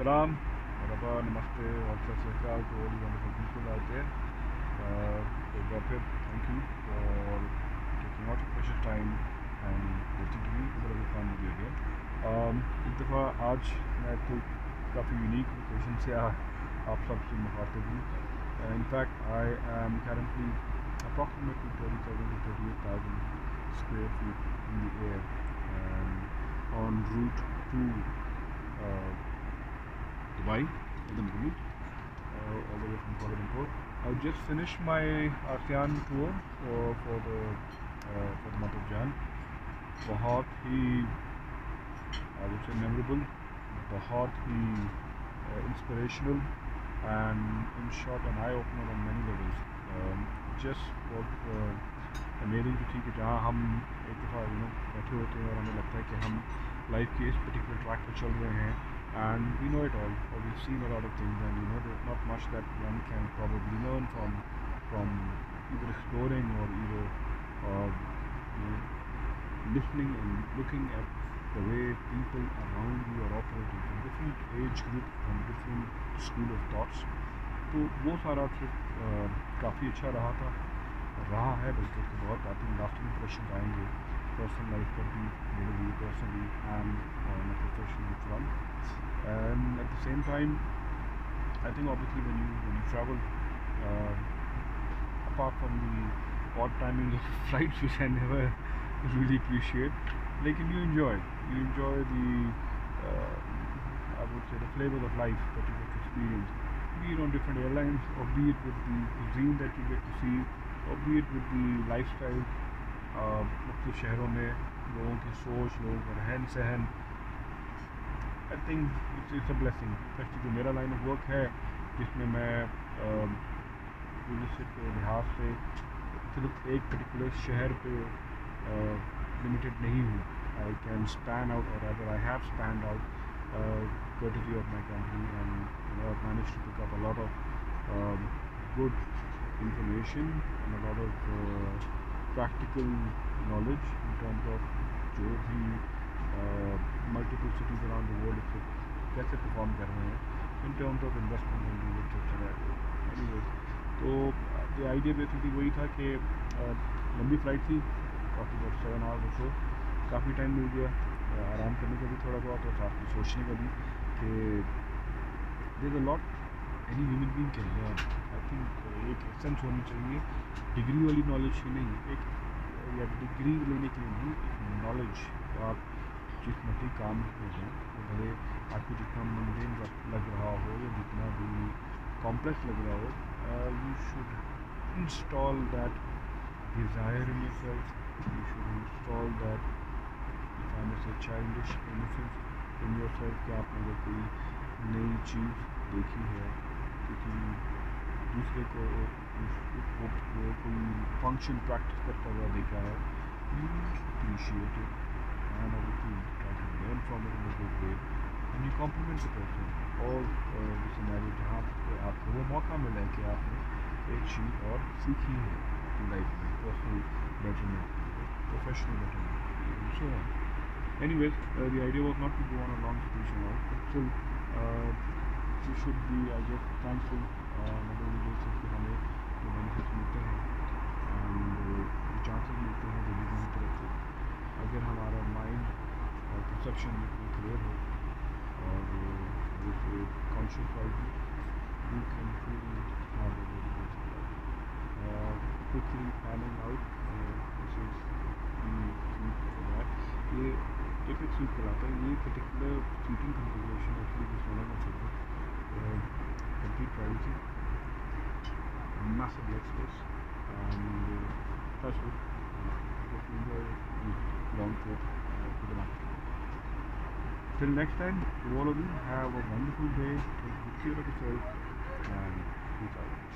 Salam, Marhaba, Namaste, what's up, Srikal to all the wonderful people out there. Uh, Gopir, thank you for taking out your precious time and listening to me. It's a fun video again. Um, इस दफ़ा आज मैं कोई काफ़ी unique location से आ, आप सबसे मुखातिब हूँ in fact I am currently approximately 37 to 38,000 square feet in the air and on route to uh, Dubai in the Middle East, uh, all the way from Kuala Lumpur. I just finished my ASEAN tour for, for the uh, for the month of Jan. बहुत ही I would say memorable, बहुत ही uh, inspirational and in short an eye opener on many levels. Um, just uh, amazing to see कि जहाँ हम एक दफ़ा you know बैठे होते हैं और हमें लगता है कि हम लाइफ के इस पर्टिकुलर ट्रैक पर चल रहे हैं and we know it all or we've seen a lot of things and you know there's not much that one can probably learn from from either exploring or either uh, you know, listening and looking at the way people around you are operating from different age group from different school of thoughts तो वो सारा trip काफ़ी अच्छा रहा था रहा है बल्कि तो बहुत आई थिंक लास्टिंग इंप्रेशन आएंगे personal life could be individually, personally, and uh, on a professional front. And um, at the same time, I think obviously when you when you travel, uh, apart from the odd timing of flights, which I never really appreciate, like you enjoy, you enjoy the uh, I would say the flavor of life that you get to experience, be it on different airlines, or be it with the cuisine that you get to see, or be it with the lifestyle मुख्तलिफ़ शहरों में लोगों की सोच लोगों का रहन सहन I think it's it's a blessing specially जो मेरा लाइन ऑफ़ वर्क है जिसमें मैं टूरिस्ट के लिहाज से सिर्फ़ एक पर्टिकुलर शहर पे लिमिटेड नहीं हूँ। आई कैन स्पैन आउट और अगर I have spanned out courtesy of my company and you know, I've managed to pick up a lot of um, good information practical knowledge in terms of जो भी multiple cities around the world से कैसे perform कर रहे हैं in terms of investment in anyways तो the idea basically वही था कि लंबी फ़्लाइट थी, काफ़ी बहुत सेवन आवर्स सो काफ़ी टाइम मिल गया आराम करने का भी थोड़ा बहुत और साथ में सोचने का भी कि there a lot any human being can learn think एक एसेंस होनी चाहिए। डिग्री वाली नॉलेज ही नहीं, एक, या डिग्री लेने के लिए नहीं, एक नॉलेज तो आप जिस मर्ज़ी काम हों तो भले आपको जितना मंडेन लग रहा हो या जितना भी कॉम्प्लेक्स लग रहा हो you should install that desire in yourself. You should install that if I may say childish कि आपने कोई नई चीज़ देखी है किसी दूसरे को कोई फ़ंक्शन प्रैक्टिस करता हुआ देखा है। You appreciate learn from compliment करते हैं और सिनेरियो जहाँ पर आपको वो मौका मिला है कि आपने एक चीज़ और सीखी है लाइफ में personal betterment professional betterment so on anyways the idea was not to go on a long speech and all should be I just thankful on a daily basis हमें जो benefits मिलते हैं uh, जो chances मिलते हैं ज़िंदगी की तरफ़ से अगर हमारा माइंड और परसेप्शन क्लियर हो और जैसे conscious wise you can very good quickly planning out this is ये टिपिक सूट कराता है ये particular seating configuration actually this one of my complete privacy, massive leg space, and uh, touch wood, hope you enjoy mm. long trip uh, to the market. Till next time, to all of you, have a wonderful day, take good care of yourself, and peace out.